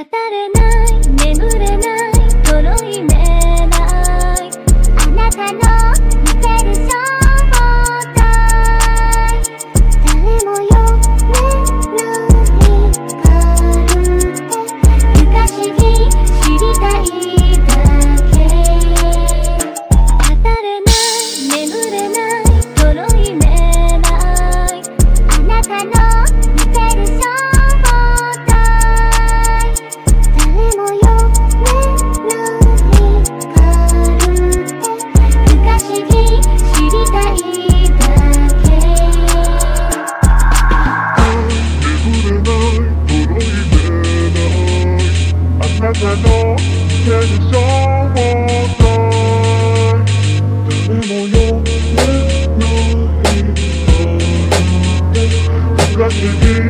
語れない眠れないとろいめないあなたの Thank you.